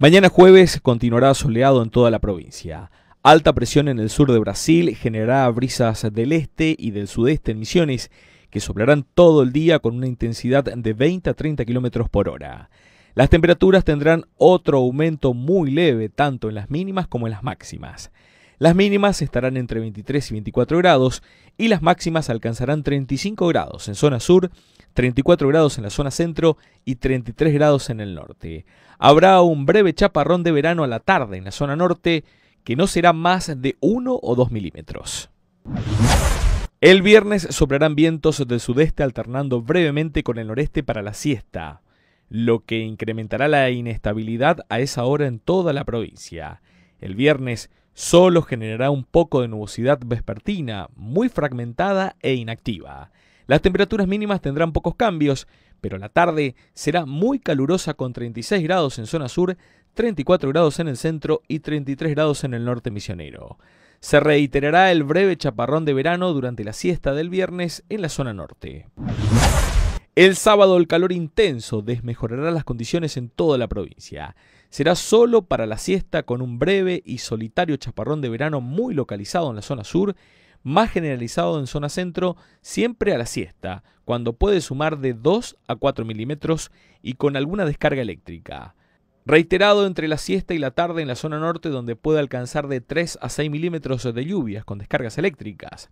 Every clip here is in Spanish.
Mañana jueves continuará soleado en toda la provincia. Alta presión en el sur de Brasil generará brisas del este y del sudeste en Misiones que soplarán todo el día con una intensidad de 20 a 30 km por hora. Las temperaturas tendrán otro aumento muy leve tanto en las mínimas como en las máximas. Las mínimas estarán entre 23 y 24 grados y las máximas alcanzarán 35 grados en zona sur 34 grados en la zona centro y 33 grados en el norte. Habrá un breve chaparrón de verano a la tarde en la zona norte que no será más de 1 o 2 milímetros. El viernes soplarán vientos del sudeste alternando brevemente con el noreste para la siesta, lo que incrementará la inestabilidad a esa hora en toda la provincia. El viernes solo generará un poco de nubosidad vespertina, muy fragmentada e inactiva. Las temperaturas mínimas tendrán pocos cambios, pero la tarde será muy calurosa con 36 grados en zona sur, 34 grados en el centro y 33 grados en el norte misionero. Se reiterará el breve chaparrón de verano durante la siesta del viernes en la zona norte. El sábado el calor intenso desmejorará las condiciones en toda la provincia. Será solo para la siesta con un breve y solitario chaparrón de verano muy localizado en la zona sur más generalizado en zona centro, siempre a la siesta, cuando puede sumar de 2 a 4 milímetros y con alguna descarga eléctrica. Reiterado entre la siesta y la tarde en la zona norte, donde puede alcanzar de 3 a 6 milímetros de lluvias con descargas eléctricas.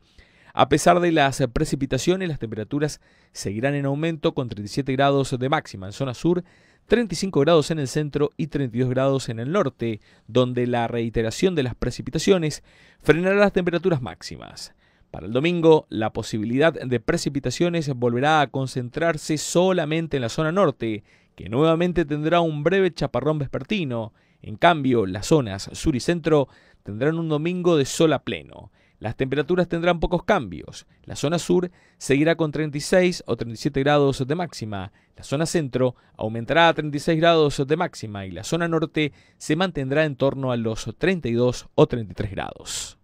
A pesar de las precipitaciones, las temperaturas seguirán en aumento con 37 grados de máxima en zona sur, 35 grados en el centro y 32 grados en el norte, donde la reiteración de las precipitaciones frenará las temperaturas máximas. Para el domingo, la posibilidad de precipitaciones volverá a concentrarse solamente en la zona norte, que nuevamente tendrá un breve chaparrón vespertino. En cambio, las zonas sur y centro tendrán un domingo de sol a pleno. Las temperaturas tendrán pocos cambios. La zona sur seguirá con 36 o 37 grados de máxima. La zona centro aumentará a 36 grados de máxima y la zona norte se mantendrá en torno a los 32 o 33 grados.